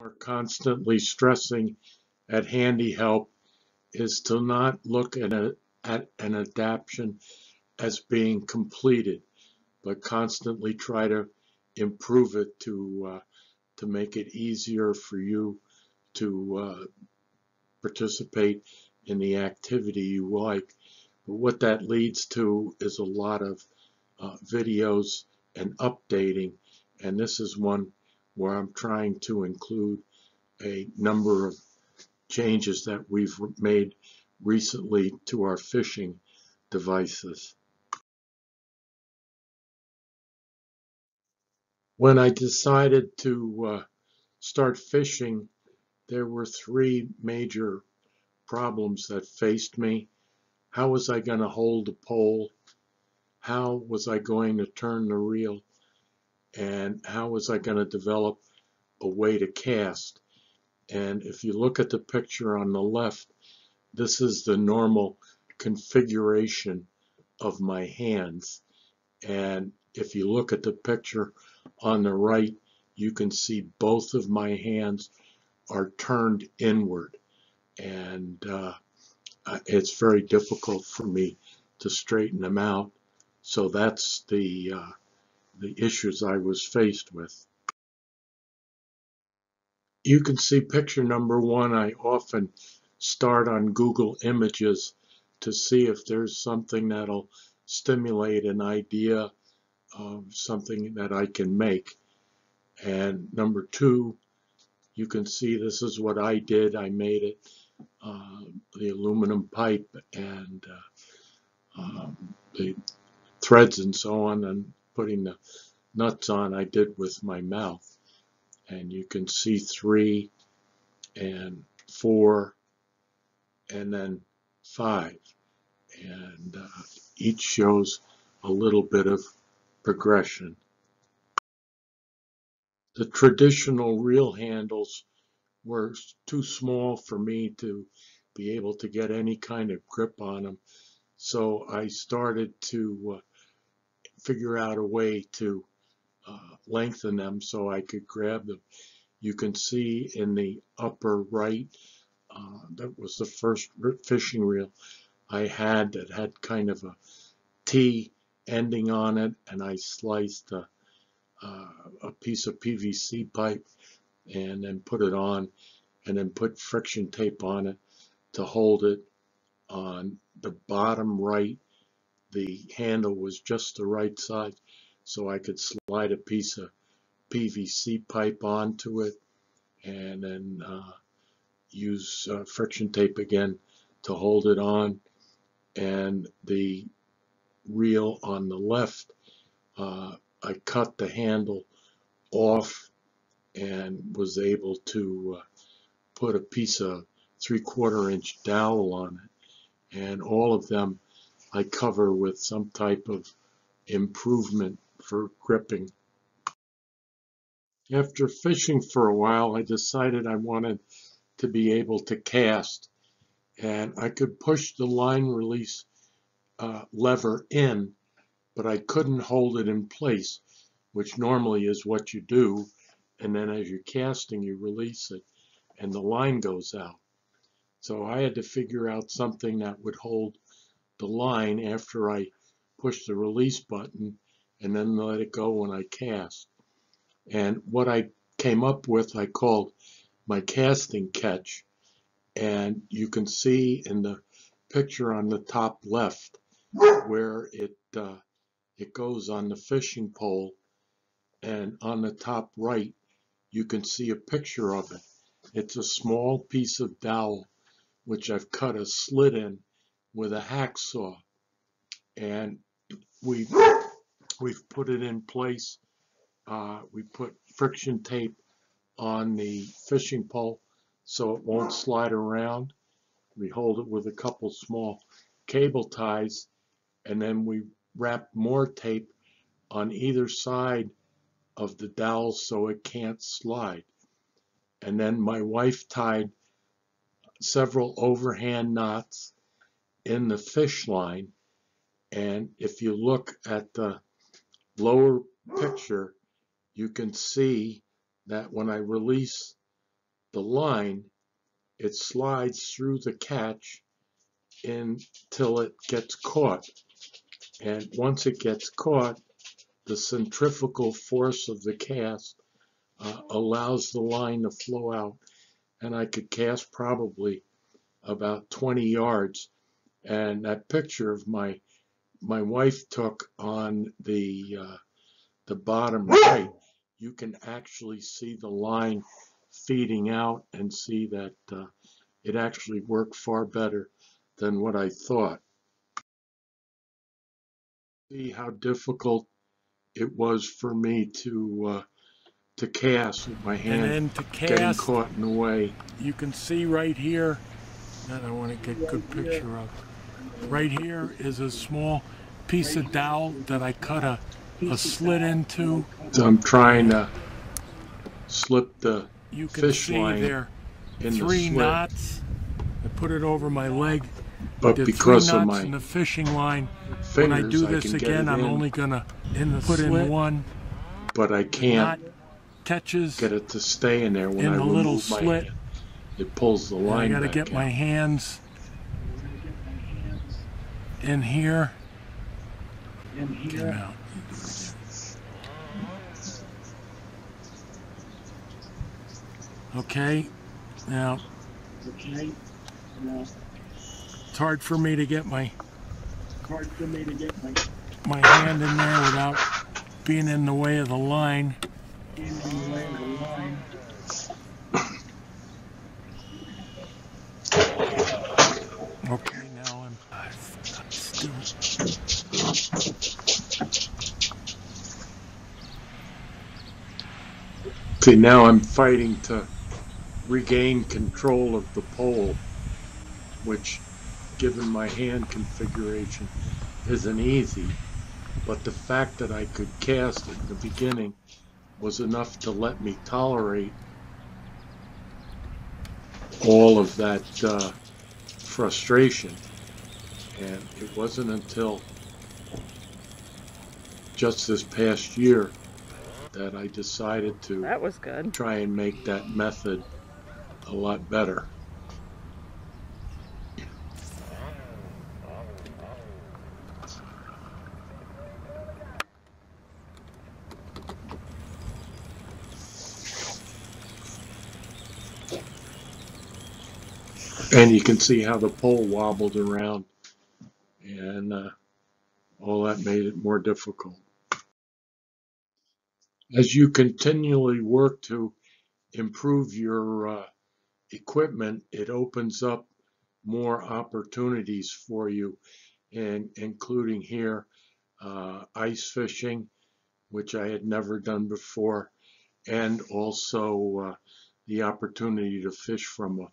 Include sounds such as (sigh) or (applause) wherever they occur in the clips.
are constantly stressing at Handihelp is to not look at, a, at an adaptation as being completed, but constantly try to improve it to uh, to make it easier for you to uh, participate in the activity you like. But what that leads to is a lot of uh, videos and updating, and this is one where I'm trying to include a number of changes that we've made recently to our fishing devices. When I decided to uh, start fishing, there were three major problems that faced me. How was I going to hold the pole? How was I going to turn the reel? And how was I going to develop a way to cast? And if you look at the picture on the left, this is the normal configuration of my hands. And if you look at the picture on the right, you can see both of my hands are turned inward. And uh, it's very difficult for me to straighten them out. So that's the, uh, the issues I was faced with. You can see picture number one. I often start on Google Images to see if there's something that'll stimulate an idea of something that I can make. And number two, you can see this is what I did. I made it, uh, the aluminum pipe and uh, um, the threads and so on, and putting the nuts on I did with my mouth. And you can see three and four and then five. And uh, each shows a little bit of progression. The traditional reel handles were too small for me to be able to get any kind of grip on them so I started to uh, figure out a way to uh, lengthen them so I could grab them. You can see in the upper right, uh, that was the first fishing reel I had that had kind of a T ending on it and I sliced a, uh, a piece of PVC pipe and then put it on and then put friction tape on it to hold it on the bottom right the handle was just the right size so I could slide a piece of PVC pipe onto it and then uh, use uh, friction tape again to hold it on. And the reel on the left uh, I cut the handle off and was able to uh, put a piece of three-quarter inch dowel on it. And all of them I cover with some type of improvement for gripping. After fishing for a while, I decided I wanted to be able to cast and I could push the line release uh, lever in, but I couldn't hold it in place, which normally is what you do. And then as you're casting, you release it and the line goes out. So I had to figure out something that would hold the line after I push the release button and then let it go when I cast. And what I came up with, I called my casting catch. And you can see in the picture on the top left where it uh, it goes on the fishing pole and on the top right you can see a picture of it. It's a small piece of dowel which I've cut a slit in with a hacksaw and we We've put it in place. Uh, we put friction tape on the fishing pole so it won't slide around. We hold it with a couple small cable ties and then we wrap more tape on either side of the dowel so it can't slide. And then my wife tied several overhand knots in the fish line. And if you look at the lower picture, you can see that when I release the line, it slides through the catch until it gets caught. And once it gets caught, the centrifugal force of the cast uh, allows the line to flow out. And I could cast probably about 20 yards. And that picture of my my wife took on the uh, the bottom right, you can actually see the line feeding out and see that uh, it actually worked far better than what I thought. See how difficult it was for me to uh, to cast with my hand and then to getting caught in the way. you can see right here, and I want to get a good picture of. Right here is a small piece of dowel that I cut a, a slit into. So I'm trying to slip the You can Fish see line there in three the knots. I put it over my leg. but Did because three of knots my in the fishing line. fingers, when I do this can get again, it I'm in, only gonna in the put slit, in one but I knot can't catches get it to stay in there when in I the remove little my slit. hand. It pulls the And I line gotta back get my out. hands in here. Came out. Okay, now Okay. Now, it's hard for me to get my hard for me to get my my hand in there without being in the way of the line. in the way of the line. Okay, now I'm, I'm still. See, now I'm fighting to regain control of the pole, which, given my hand configuration, isn't easy. But the fact that I could cast at the beginning was enough to let me tolerate all of that uh, frustration. And it wasn't until just this past year that I decided to That was good. try and make that method a lot better. And you can see how the pole wobbled around and uh, all that made it more difficult. As you continually work to improve your uh, equipment, it opens up more opportunities for you, and including here uh, ice fishing, which I had never done before, and also uh, the opportunity to fish from a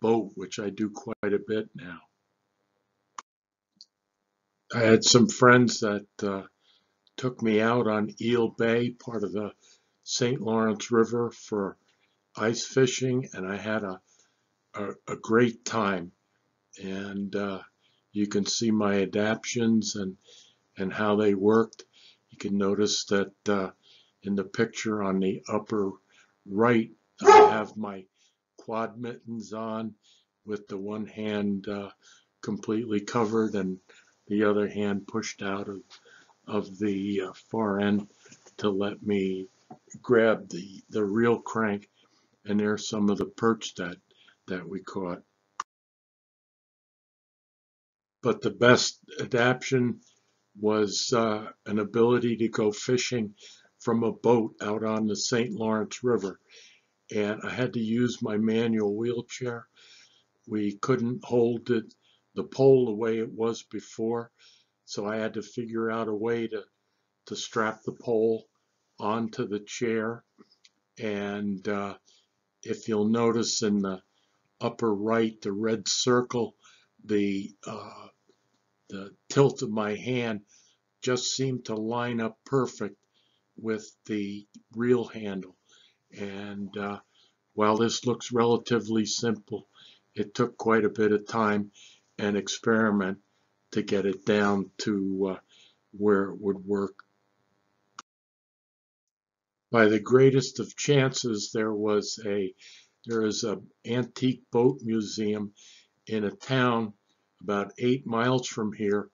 boat, which I do quite a bit now. I had some friends that uh, took me out on Eel Bay, part of the St. Lawrence River, for ice fishing, and I had a a, a great time. And uh, you can see my adaptions and and how they worked. You can notice that uh, in the picture on the upper right, I have my quad mittens on with the one hand uh, completely covered and the other hand pushed out of of the uh, far end to let me grab the the reel crank and there's some of the perch that that we caught. But the best adaptation was uh, an ability to go fishing from a boat out on the St. Lawrence River. And I had to use my manual wheelchair. We couldn't hold it the pole the way it was before so I had to figure out a way to to strap the pole onto the chair. And uh, if you'll notice in the upper right the red circle the uh, the tilt of my hand just seemed to line up perfect with the reel handle. And uh, while this looks relatively simple it took quite a bit of time and experiment to get it down to uh, where it would work by the greatest of chances, there was a there is an antique boat museum in a town about eight miles from here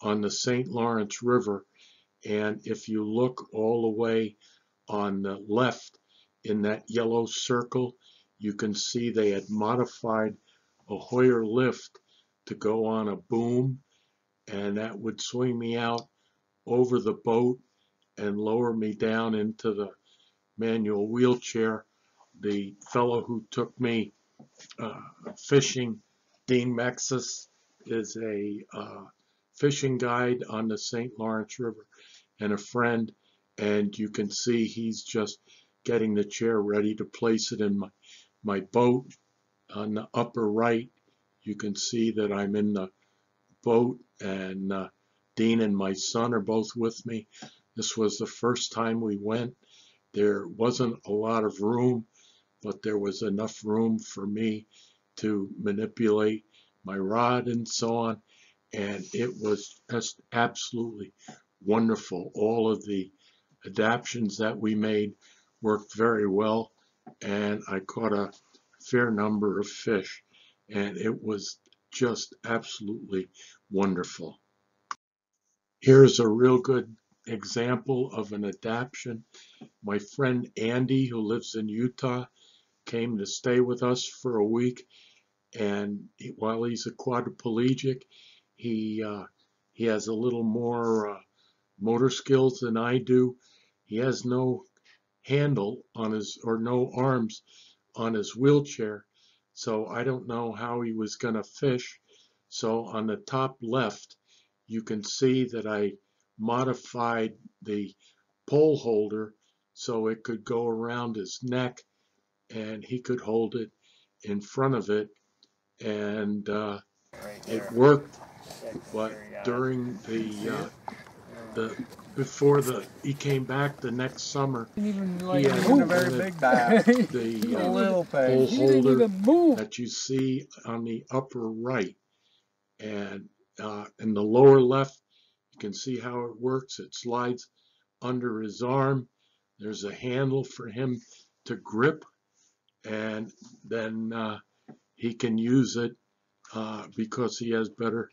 on the St. Lawrence River. And if you look all the way on the left in that yellow circle, you can see they had modified a Hoyer lift to go on a boom, and that would swing me out over the boat and lower me down into the manual wheelchair. The fellow who took me uh, fishing, Dean Mexis, is a uh, fishing guide on the St. Lawrence River and a friend. And you can see he's just getting the chair ready to place it in my, my boat. On the upper right, you can see that I'm in the boat and uh, Dean and my son are both with me. This was the first time we went. There wasn't a lot of room, but there was enough room for me to manipulate my rod and so on. And it was just absolutely wonderful. All of the adaptions that we made worked very well. And I caught a fair number of fish. And it was just absolutely wonderful. Here's a real good example of an adaptation. My friend Andy, who lives in Utah, came to stay with us for a week. And while he's a quadriplegic, he uh, he has a little more uh, motor skills than I do. He has no handle on his or no arms on his wheelchair, so I don't know how he was going to fish. So on the top left, you can see that I modified the pole holder so it could go around his neck and he could hold it in front of it. And uh, Right it worked. But during the uh, the before the he came back the next summer didn't even he had a very wanted big bag. the A (laughs) uh, little pole thing. He didn't even move. that you see on the upper right and uh, in the lower left you can see how it works it slides under his arm there's a handle for him to grip and then uh, he can use it uh, because he has better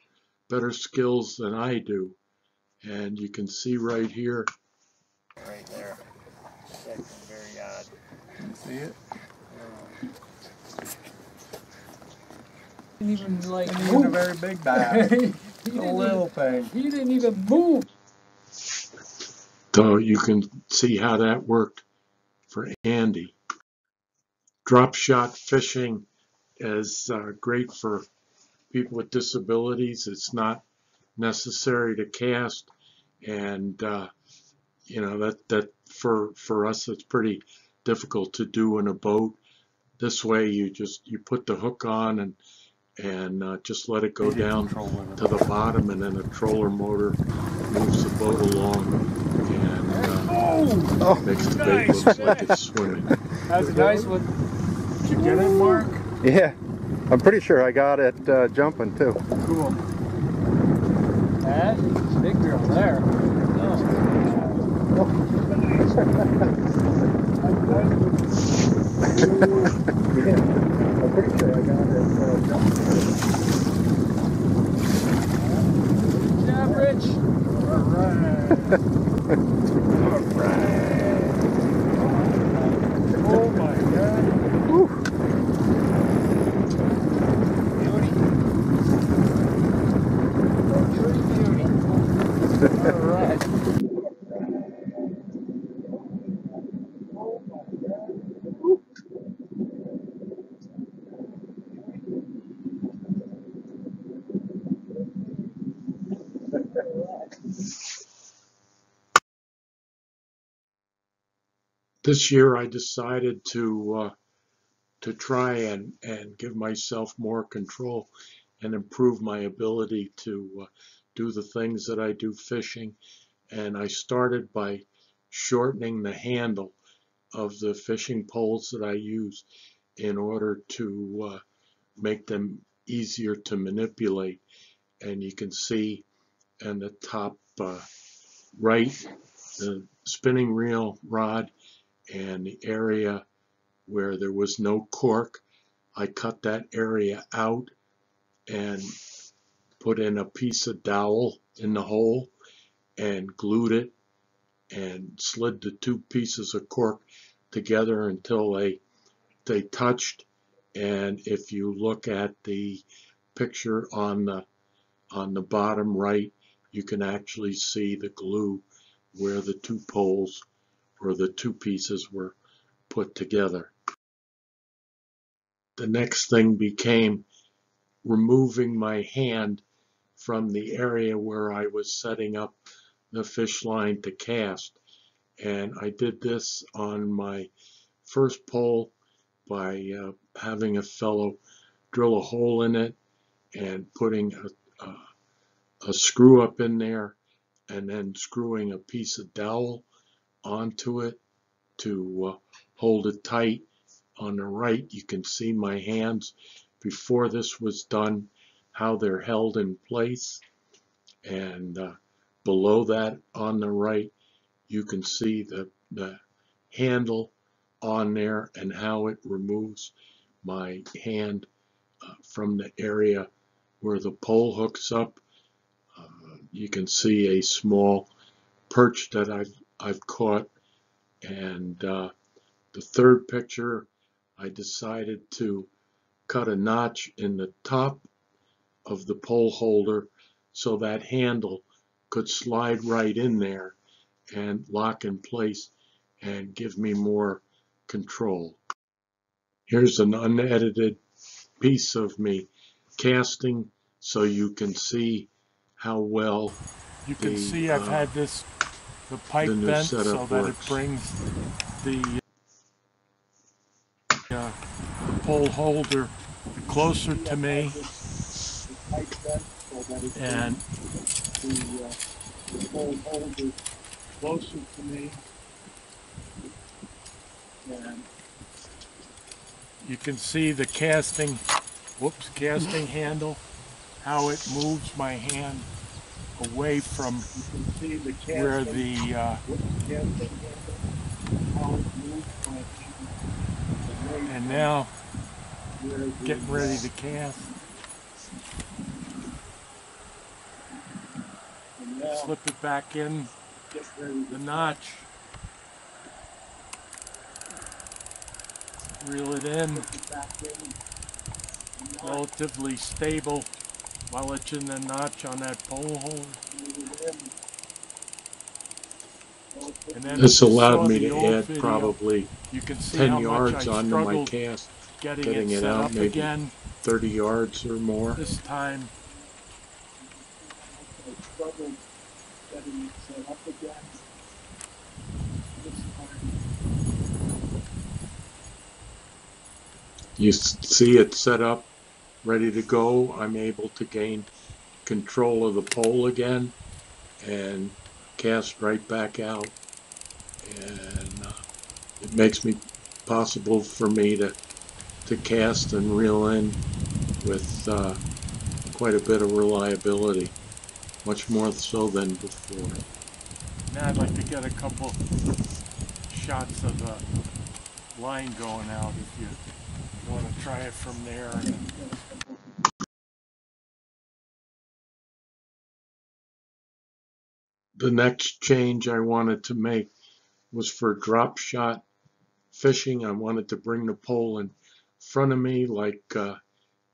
better skills than I do and you can see right here Right there. That's very odd. You see it? Didn't even like Even a very big (laughs) bag. A little even, thing. he didn't even move. So you can see how that worked for Andy. Drop shot fishing is uh, great for people with disabilities. It's not necessary to cast, and uh, you know that that for for us it's pretty difficult to do in a boat. This way, you just you put the hook on and and uh, just let it go down to the bottom, and then a troller motor moves the boat along and uh, makes the bait nice look like it's swimming. (laughs) That's a nice one. Did you get it, Mark? Yeah, I'm pretty sure I got it uh, jumping too. Cool. That big girl there. I'm pretty sure I got it uh, job, Rich. Oh this year I decided to uh, to try and and give myself more control and improve my ability to uh, do the things that I do fishing. And I started by shortening the handle of the fishing poles that I use in order to uh, make them easier to manipulate. And you can see in the top uh, right the spinning reel rod and the area where there was no cork. I cut that area out and put in a piece of dowel in the hole and glued it and slid the two pieces of cork together until they they touched and if you look at the picture on the on the bottom right you can actually see the glue where the two poles or the two pieces were put together. The next thing became removing my hand from the area where I was setting up the fish line to cast. And I did this on my first pole by uh, having a fellow drill a hole in it and putting a, a, a screw up in there and then screwing a piece of dowel onto it to uh, hold it tight. On the right, you can see my hands before this was done, how they're held in place. And uh, below that on the right, you can see the, the handle on there and how it removes my hand uh, from the area where the pole hooks up. Uh, you can see a small perch that I've, I've caught. And uh, the third picture, I decided to cut a notch in the top of the pole holder so that handle could slide right in there and lock in place and give me more control. Here's an unedited piece of me casting so you can see how well You can the, see I've uh, had this, the pipe the bent so that works. it brings the uh, pole holder closer to me The pipe bent so that it and the, uh, the pole holder closer to me. And you can see the casting, whoops, casting handle, how it moves my hand away from where the, uh, and now getting ready to cast. Slip it back in the notch. Reel it in, relatively stable while it's in the notch on that pole hole. move it in. Well, put And then this allowed me to add video, probably You can see 10 yards onto my cast, getting, getting it it out, maybe. again. 30 yards or more. This time I struggled getting it set up again. This time, You see it set up, ready to go. I'm able to gain control of the pole again and cast right back out. And uh, it makes me possible for me to to cast and reel in with uh, quite a bit of reliability, much more so than before. Now I'd like to get a couple shots of the line going out if you want to try it from there. The next change I wanted to make was for drop shot fishing. I wanted to bring the pole in front of me like uh,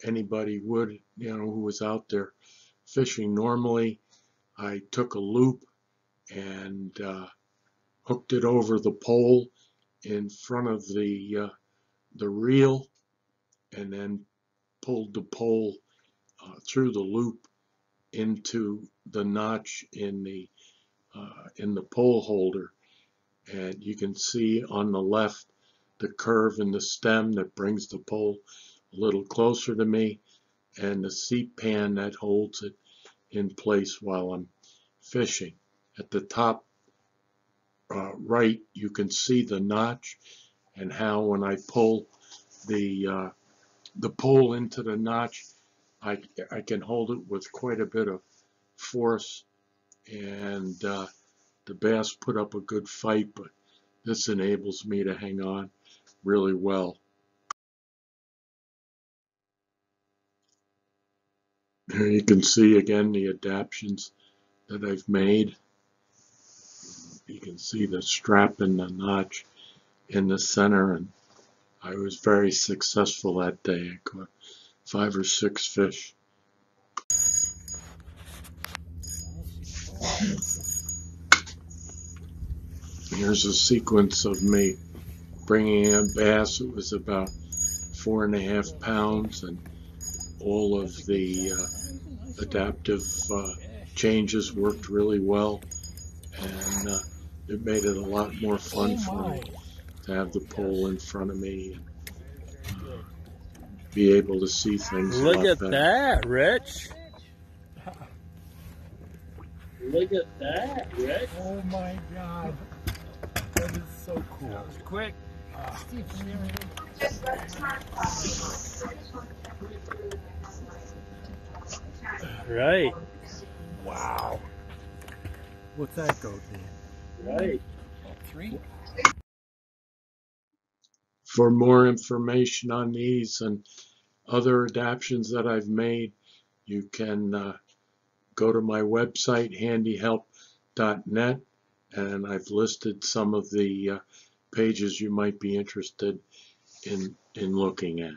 anybody would, you know, who was out there fishing normally. I took a loop and uh, hooked it over the pole in front of the uh, the reel, and then pulled the pole uh, through the loop into the notch in the uh, in the pole holder. And you can see on the left the curve in the stem that brings the pole a little closer to me, and the seat pan that holds it in place while I'm fishing. At the top uh, right, you can see the notch and how when I pull the uh, the pole into the notch, I, I can hold it with quite a bit of force and uh, the bass put up a good fight, but this enables me to hang on really well. There you can see again the adaptions that I've made. You can see the strap and the notch in the center and I was very successful that day. I caught five or six fish. Here's a sequence of me bringing in a bass. It was about four and a half pounds and all of the uh, adaptive uh, changes worked really well and uh, it made it a lot more fun for me to have the pole in front of me and uh, be able to see things a Look at better. that, Rich. Look at that, Rick. Oh my God. That is so cool. That was Quick. Right. Wow. What's that go, Dan? Right. Three? For more information on these and other adaptions that I've made, you can uh, go to my website, handihelp.net, and I've listed some of the uh, pages you might be interested in, in looking at.